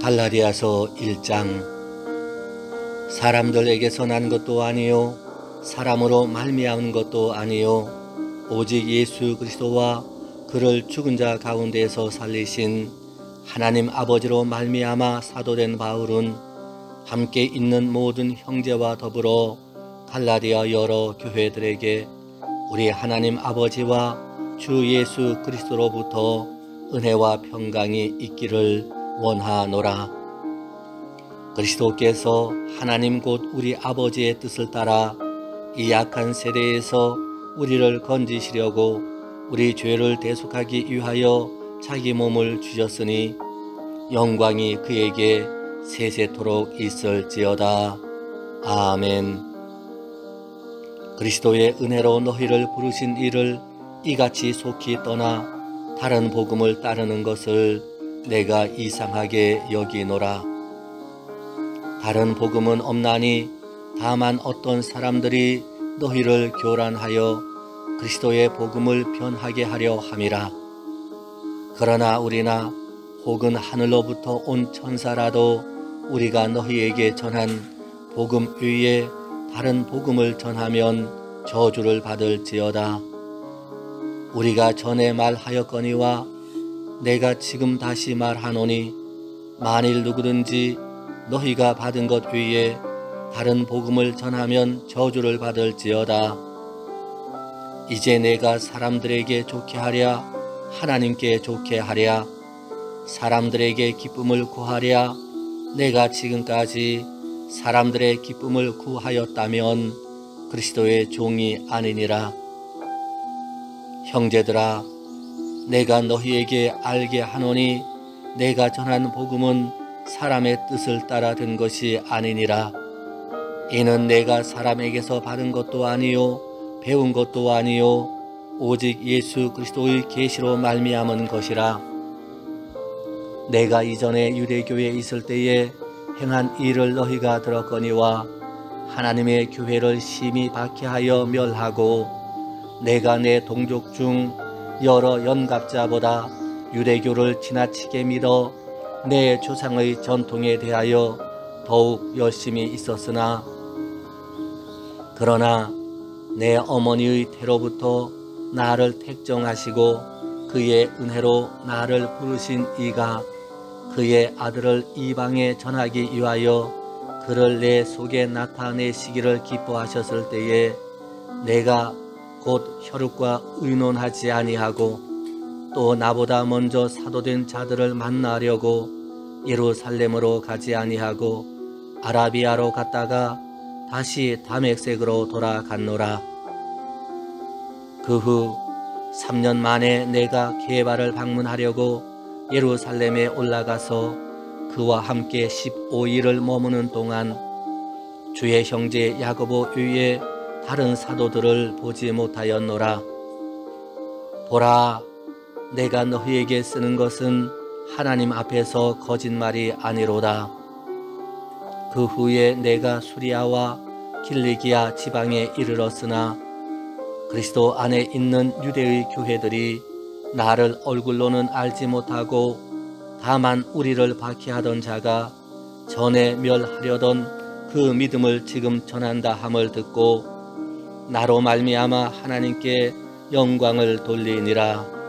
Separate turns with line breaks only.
갈라디아서 1장. 사람들에게서 난 것도 아니요 사람으로 말미암은 것도 아니요 오직 예수 그리스도와 그를 죽은 자 가운데서 살리신 하나님 아버지로 말미암아 사도된 바울은 함께 있는 모든 형제와 더불어 갈라디아 여러 교회들에게 우리 하나님 아버지와 주 예수 그리스도로부터 은혜와 평강이 있기를 원하노라. 그리스도께서 하나님 곧 우리 아버지의 뜻을 따라 이 약한 세대에서 우리를 건지시려고 우리 죄를 대속하기 위하여 자기 몸을 주셨으니 영광이 그에게 세세토록 있을지어다. 아멘. 그리스도의 은혜로 너희를 부르신 이를 이같이 속히 떠나 다른 복음을 따르는 것을 내가 이상하게 여기노라. 다른 복음은 없나니 다만 어떤 사람들이 너희를 교란하여 그리스도의 복음을 변하게 하려 함이라. 그러나 우리나 혹은 하늘로부터 온 천사라도 우리가 너희에게 전한 복음 위에 다른 복음을 전하면 저주를 받을지어다. 우리가 전에 말하였거니와 내가 지금 다시 말하노니 만일 누구든지 너희가 받은 것 위에 다른 복음을 전하면 저주를 받을지어다. 이제 내가 사람들에게 좋게 하랴 하나님께 좋게 하랴 사람들에게 기쁨을 구하랴 내가 지금까지 사람들의 기쁨을 구하였다면 그리스도의 종이 아니니라. 형제들아 내가 너희에게 알게 하노니 내가 전한 복음은 사람의 뜻을 따라 된 것이 아니니라. 이는 내가 사람에게서 받은 것도 아니요 배운 것도 아니요 오직 예수 그리스도의 계시로 말미암은 것이라. 내가 이전에 유대교에 있을 때에 행한 일을 너희가 들었거니와 하나님의 교회를 심히 박해하여 멸하고 내가 내 동족 중 여러 연갑자보다 유대교를 지나치게 믿어 내 조상의 전통에 대하여 더욱 열심히 있었으나 그러나 내 어머니의 태로부터 나를 택정하시고 그의 은혜로 나를 부르신 이가 그의 아들을 이방에 전하기 위하여 그를 내 속에 나타내시기를 기뻐하셨을 때에 내가 곧 혈육과 의논하지 아니하고 또 나보다 먼저 사도된 자들을 만나려고 예루살렘으로 가지 아니하고 아라비아로 갔다가 다시 다맥색으로 돌아갔노라. 그 후 3년 만에 내가 게바를 방문하려고 예루살렘에 올라가서 그와 함께 15일을 머무는 동안 주의 형제 야고보 위에 다른 사도들을 보지 못하였노라. 보라, 내가 너희에게 쓰는 것은 하나님 앞에서 거짓말이 아니로다. 그 후에 내가 수리아와 길리기아 지방에 이르렀으나 그리스도 안에 있는 유대의 교회들이 나를 얼굴로는 알지 못하고 다만 우리를 박해하던 자가 전에 멸하려던 그 믿음을 지금 전한다 함을 듣고 나로 말미암아 하나님께 영광을 돌리니라.